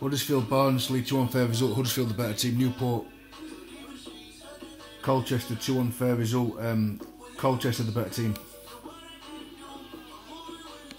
Huddersfield, Barnes Barnsley, 2 unfair result. Huddersfield the better team. Newport, Colchester, 2 unfair result. Um, Colchester the better team.